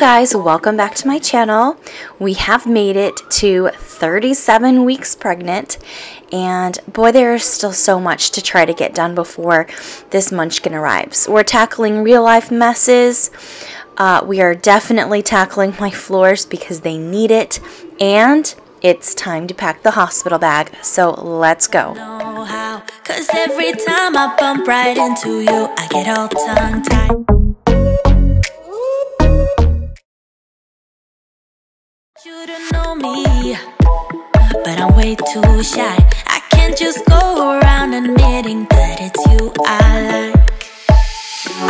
guys, welcome back to my channel. We have made it to 37 weeks pregnant and boy there's still so much to try to get done before this munchkin arrives. We're tackling real life messes. Uh, we are definitely tackling my floors because they need it and it's time to pack the hospital bag. So let's go. Cause every time I bump right into you, I get all tongue tied. Way too shy. I can't just go around admitting that it's you I like.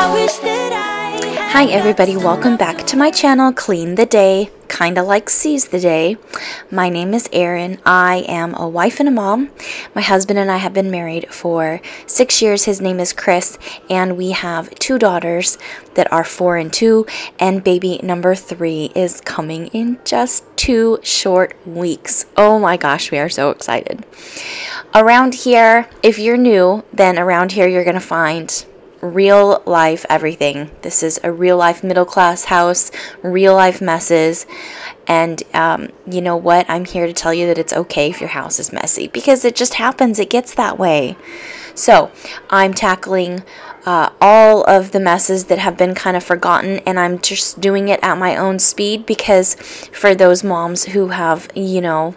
I wish that I. Hi, everybody, welcome back to my channel, Clean the Day kind of like Seize the Day. My name is Erin. I am a wife and a mom. My husband and I have been married for six years. His name is Chris, and we have two daughters that are four and two, and baby number three is coming in just two short weeks. Oh my gosh, we are so excited. Around here, if you're new, then around here you're going to find real life everything. This is a real life middle class house, real life messes. And um, you know what? I'm here to tell you that it's okay if your house is messy because it just happens. It gets that way. So I'm tackling uh, all of the messes that have been kind of forgotten, and I'm just doing it at my own speed because for those moms who have, you know,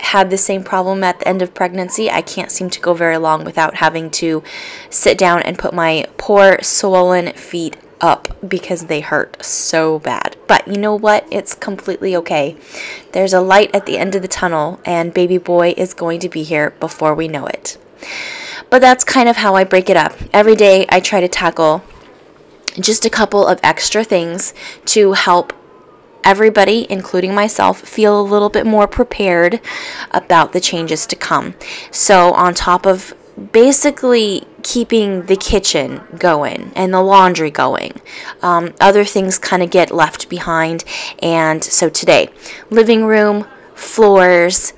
had the same problem at the end of pregnancy. I can't seem to go very long without having to sit down and put my poor swollen feet up because they hurt so bad. But you know what? It's completely okay. There's a light at the end of the tunnel, and baby boy is going to be here before we know it. But that's kind of how I break it up. Every day I try to tackle just a couple of extra things to help everybody, including myself, feel a little bit more prepared about the changes to come. So, on top of basically keeping the kitchen going and the laundry going. Um, other things kind of get left behind. And so today, living room, floors,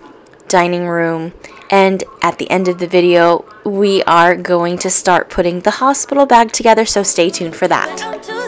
dining room, and at the end of the video, we are going to start putting the hospital bag together. So stay tuned for that.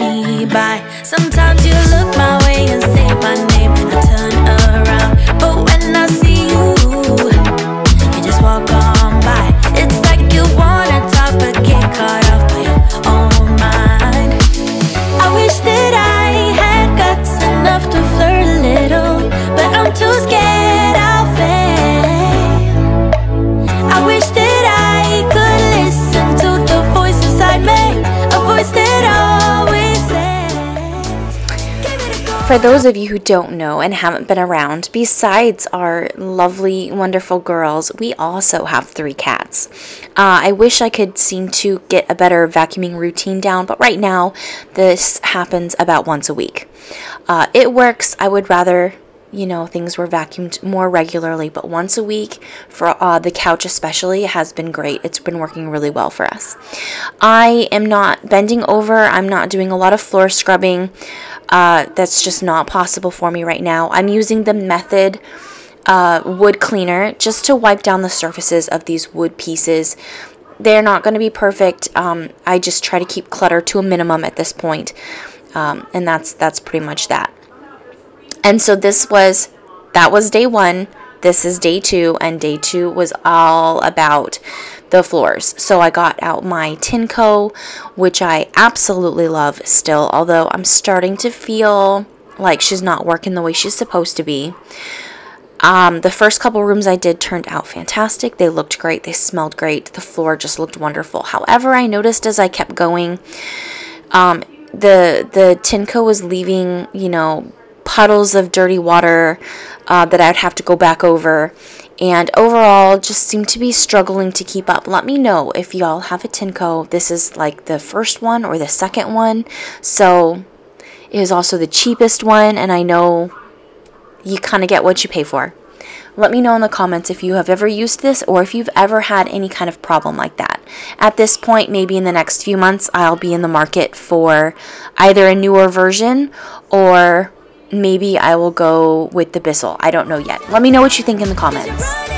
me by. Sometimes you look my way and say. For those of you who don't know and haven't been around, besides our lovely, wonderful girls, we also have three cats. Uh, I wish I could seem to get a better vacuuming routine down, but right now this happens about once a week. Uh, it works. I would rather you know, things were vacuumed more regularly, but once a week for uh, the couch, especially, has been great. It's been working really well for us. I am not bending over, I'm not doing a lot of floor scrubbing. Uh, that's just not possible for me right now. I'm using the Method uh, wood cleaner just to wipe down the surfaces of these wood pieces. They're not going to be perfect. Um, I just try to keep clutter to a minimum at this point. Um, and that's that's pretty much that. And so this was that was day one. This is day two, and day two was all about the floors. So I got out my Tineco, which I absolutely love still, although I'm starting to feel like she's not working the way she's supposed to be. Um, the first couple rooms I did turned out fantastic. They looked great. They smelled great. The floor just looked wonderful. However, I noticed as I kept going, um, the the Tineco was leaving, you know, puddles of dirty water uh, that I'd have to go back over and overall just seem to be struggling to keep up. Let me know if y'all have a Tineco. This is like the first one or the second one. So it is also the cheapest one and I know you kind of get what you pay for. Let me know in the comments if you have ever used this or if you've ever had any kind of problem like that. At this point, maybe in the next few months, I'll be in the market for either a newer version or maybe I will go with the Bissell. I don't know yet. Let me know what you think in the comments.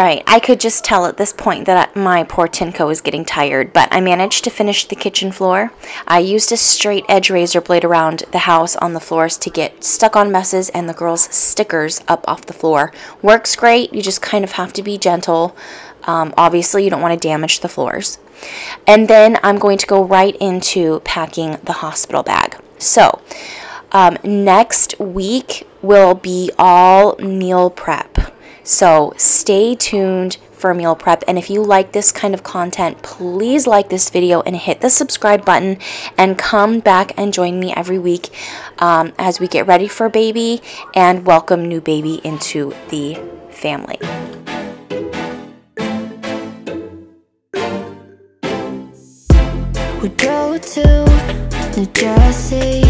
Alright, I could just tell at this point that my poor Tineco was getting tired, but I managed to finish the kitchen floor. I used a straight edge razor blade around the house on the floors to get stuck on messes and the girls' stickers up off the floor. Works great, you just kind of have to be gentle. Um, obviously, you don't want to damage the floors. And then I'm going to go right into packing the hospital bag. So, um, next week will be all meal prep. So stay tuned for meal prep. And if you like this kind of content, please like this video and hit the subscribe button and come back and join me every week um, as we get ready for baby and welcome new baby into the family. We drove to New Jersey.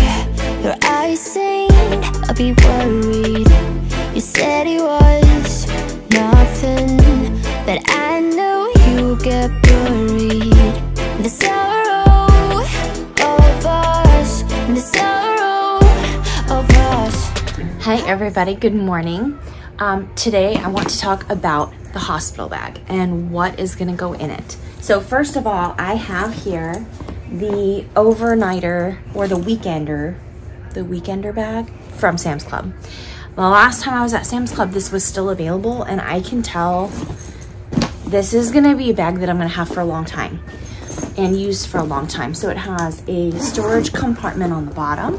Your eyes seen, I'll be worried. You said was nothing, but I knew you get buried. The sorrow of us, the sorrow of us. Hi, everybody. Good morning. Um, today, I want to talk about the hospital bag and what is going to go in it. So, first of all, I have here the overnighter or the weekender, the weekender bag from Sam's Club. The last time I was at Sam's Club, this was still available, and I can tell this is going to be a bag that I'm going to have for a long time and used for a long time. So, it has a storage compartment on the bottom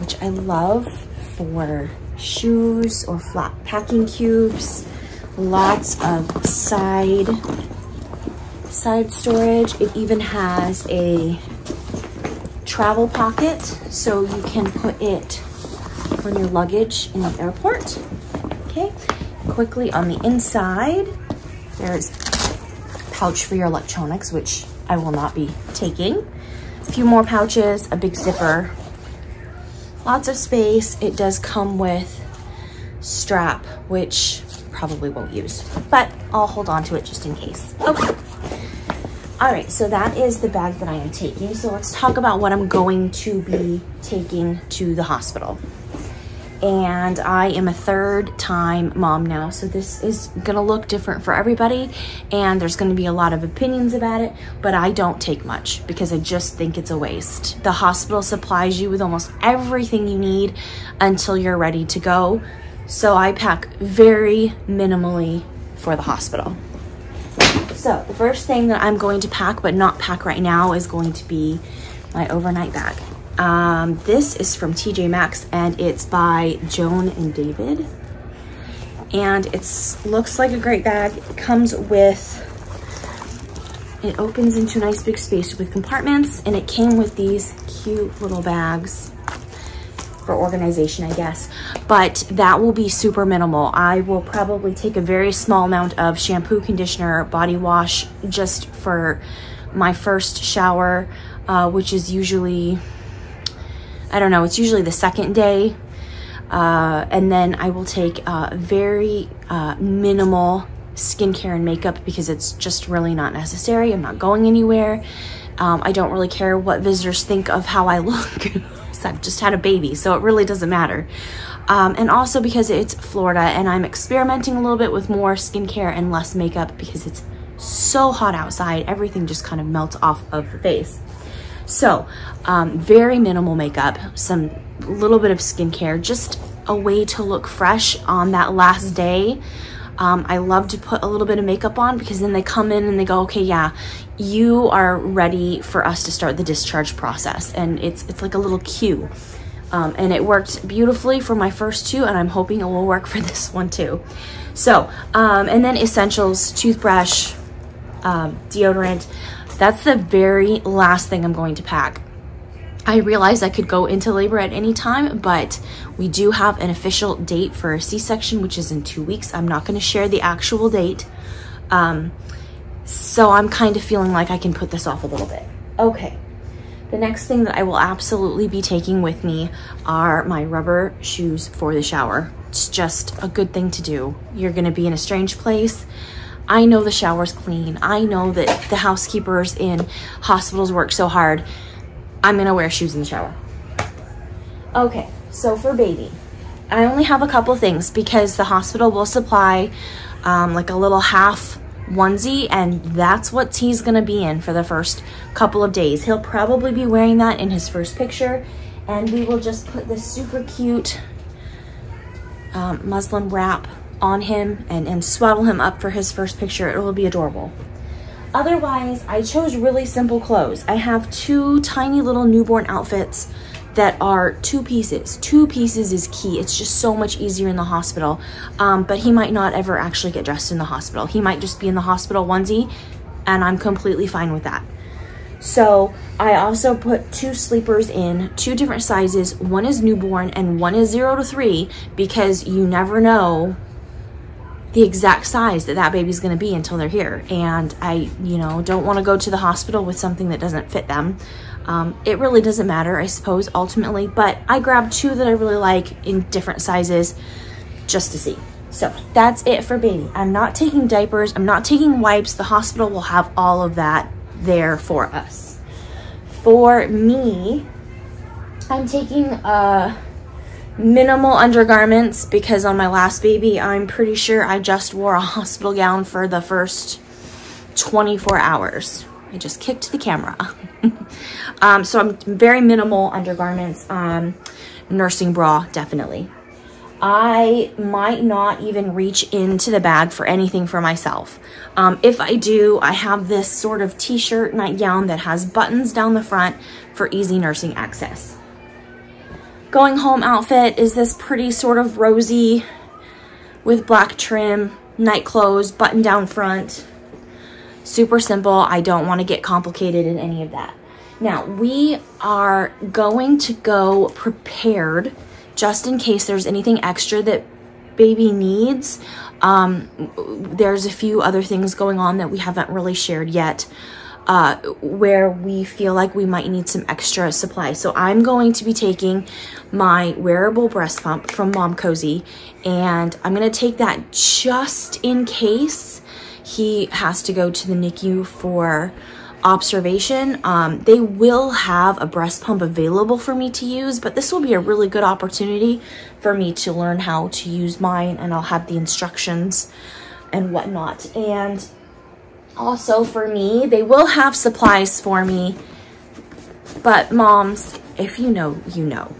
which I love for shoes or flat packing cubes. Lots of side side storage. It even has a travel pocket so you can put it on your luggage in the airport. Okay, quickly on the inside, there's pouch for your electronics, which I will not be taking. A few more pouches, a big zipper, lots of space. It does come with strap, which probably won't use, but I'll hold on to it just in case. Okay. All right, so that is the bag that I am taking. So let's talk about what I'm going to be taking to the hospital. And I am a third time mom now, so this is gonna look different for everybody. And there's gonna be a lot of opinions about it, but I don't take much because I just think it's a waste. The hospital supplies you with almost everything you need until you're ready to go. So I pack very minimally for the hospital. So the first thing that I'm going to pack, but not pack right now, is going to be my overnight bag. Um, this is from TJ Maxx and it's by Joan and David. And it looks like a great bag. It comes with, it opens into a nice big space with compartments and it came with these cute little bags for organization, I guess. But that will be super minimal. I will probably take a very small amount of shampoo, conditioner, body wash just for my first shower, uh, which is usually I don't know, it's usually the second day. Uh, and then I will take uh, very uh, minimal skincare and makeup because it's just really not necessary. I'm not going anywhere. Um, I don't really care what visitors think of how I look. I've just had a baby, so it really doesn't matter. Um, and also because it's Florida and I'm experimenting a little bit with more skincare and less makeup because it's so hot outside, everything just kind of melts off of the face. So um, very minimal makeup, some little bit of skincare, just a way to look fresh on that last day. Um, I love to put a little bit of makeup on because then they come in and they go, okay, yeah, you are ready for us to start the discharge process. And it's, it's like a little cue. Um, and it worked beautifully for my first two and I'm hoping it will work for this one too. So, um, and then essentials, toothbrush, um, deodorant. That's the very last thing I'm going to pack. I realized I could go into labor at any time, but we do have an official date for a C-section, which is in two weeks. I'm not going to share the actual date. Um, so I'm kind of feeling like I can put this off a little bit. Okay. The next thing that I will absolutely be taking with me are my rubber shoes for the shower. It's just a good thing to do. You're to be in a strange place. I know the shower's clean. I know that the housekeepers in hospitals work so hard. I'm gonna wear shoes in the shower. Okay, so for baby, I only have a couple things because the hospital will supply um, like a little half onesie and that's what he's gonna be in for the first couple of days. He'll probably be wearing that in his first picture and we will just put this super cute um, muslin wrap on him and, and swaddle him up for his first picture. It will be adorable. Otherwise, I chose really simple clothes. I have two tiny little newborn outfits that are two pieces. Two pieces is key. It's just so much easier in the hospital. Um, but he might not ever actually get dressed in the hospital. He might just be in the hospital onesie and I'm completely fine with that. So I also put two sleepers in, two different sizes. One is newborn and one is zero to three because you never know the exact size that that baby's gonna be until they're here. And I, you know, don't wanna go to the hospital with something that doesn't fit them. Um, it really doesn't matter, I suppose, ultimately, but I grabbed two that I really like in different sizes just to see. So that's it for baby. I'm not taking diapers, I'm not taking wipes. The hospital will have all of that there for us. For me, I'm taking, uh, minimal undergarments because on my last baby, I'm pretty sure I just wore a hospital gown for the first 24 hours. I just kicked the camera. um, so I'm very minimal undergarments, um, nursing bra, definitely. I might not even reach into the bag for anything for myself. Um, if I do, I have this sort of t-shirt nightgown that has buttons down the front for easy nursing access going home outfit is this pretty sort of rosy with black trim, night clothes, button down front. Super simple. I don't want to get complicated in any of that. Now, we are going to go prepared just in case there's anything extra that baby needs. Um, there's a few other things going on that we haven't really shared yet uh, where we feel like we might need some extra supply. So I'm going to be taking my wearable breast pump from Momcozy and I'm gonna take that just in case he has to go to the NICU for observation. Um, they will have a breast pump available for me to use, but this will be a really good opportunity for me to learn how to use mine and I'll have the instructions and whatnot. And also for me. They will have supplies for me. But moms, if you know, you know.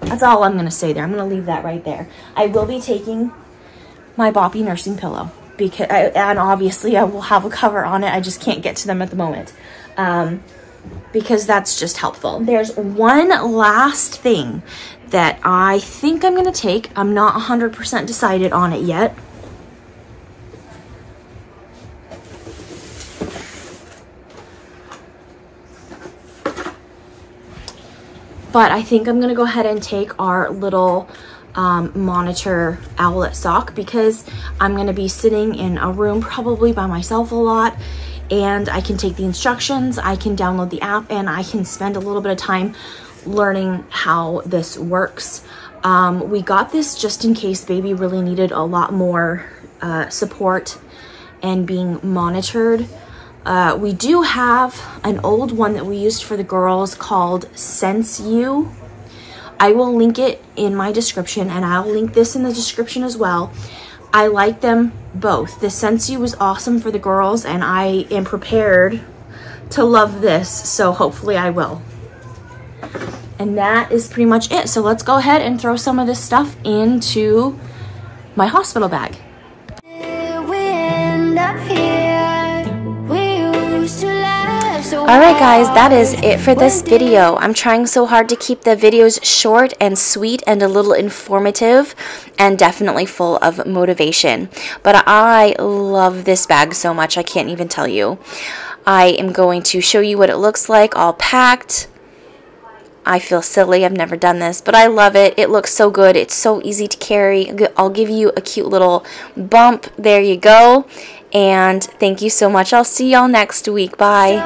That's all I'm going to say there. I'm going to leave that right there. I will be taking my Boppy nursing pillow. Because I, And obviously I will have a cover on it. I just can't get to them at the moment. Um, because that's just helpful. There's one last thing that I think I'm gonna take. I'm not 100% decided on it yet. But I think I'm gonna go ahead and take our little um, monitor owlet sock because I'm gonna be sitting in a room probably by myself a lot and I can take the instructions, I can download the app, and I can spend a little bit of time learning how this works. Um, we got this just in case baby really needed a lot more uh, support and being monitored. Uh, we do have an old one that we used for the girls called SenseU. I will link it in my description and I'll link this in the description as well. I like them both. The SenseU was awesome for the girls and I am prepared to love this, so hopefully I will. And that is pretty much it. So let's go ahead and throw some of this stuff into my hospital bag. Alright guys, that is it for this video. I'm trying so hard to keep the videos short and sweet and a little informative and definitely full of motivation. But I love this bag so much, I can't even tell you. I am going to show you what it looks like all packed. I feel silly, I've never done this, but I love it. It looks so good, it's so easy to carry. I'll give you a cute little bump. There you go. And thank you so much. I'll see y'all next week. Bye.